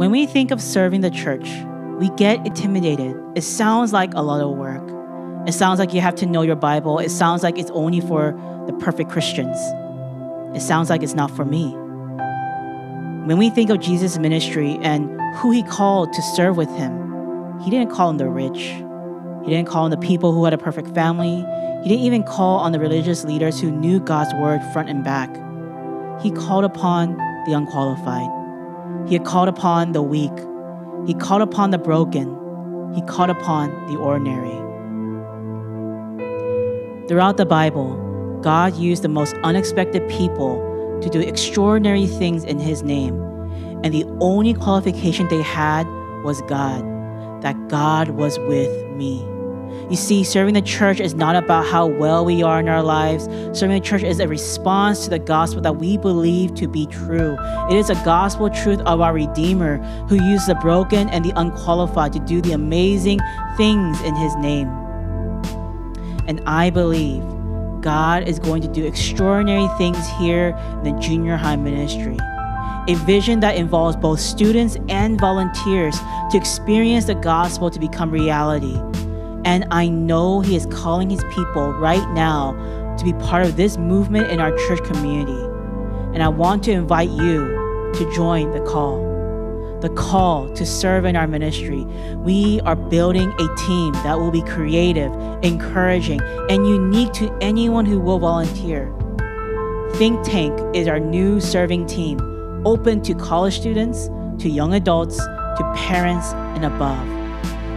When we think of serving the church, we get intimidated. It sounds like a lot of work. It sounds like you have to know your Bible. It sounds like it's only for the perfect Christians. It sounds like it's not for me. When we think of Jesus' ministry and who he called to serve with him, he didn't call on the rich. He didn't call on the people who had a perfect family. He didn't even call on the religious leaders who knew God's word front and back. He called upon the unqualified. He had called upon the weak. He called upon the broken. He called upon the ordinary. Throughout the Bible, God used the most unexpected people to do extraordinary things in His name. And the only qualification they had was God, that God was with me. You see, serving the church is not about how well we are in our lives. Serving the church is a response to the gospel that we believe to be true. It is a gospel truth of our Redeemer who used the broken and the unqualified to do the amazing things in his name. And I believe God is going to do extraordinary things here in the junior high ministry. A vision that involves both students and volunteers to experience the gospel to become reality. And I know He is calling His people right now to be part of this movement in our church community. And I want to invite you to join the call. The call to serve in our ministry. We are building a team that will be creative, encouraging, and unique to anyone who will volunteer. Think Tank is our new serving team, open to college students, to young adults, to parents, and above.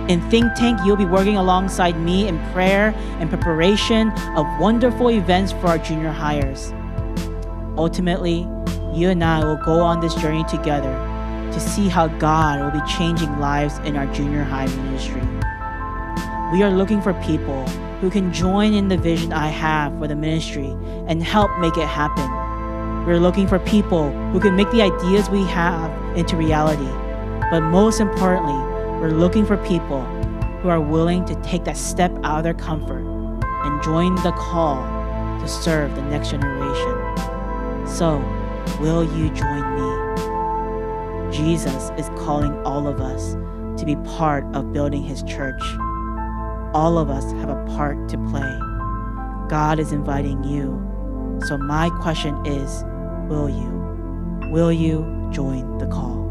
In Think Tank, you'll be working alongside me in prayer and preparation of wonderful events for our junior hires. Ultimately, you and I will go on this journey together to see how God will be changing lives in our junior high ministry. We are looking for people who can join in the vision I have for the ministry and help make it happen. We're looking for people who can make the ideas we have into reality. But most importantly, we're looking for people who are willing to take that step out of their comfort and join the call to serve the next generation. So, will you join me? Jesus is calling all of us to be part of building his church. All of us have a part to play. God is inviting you. So, my question is will you? Will you join the call?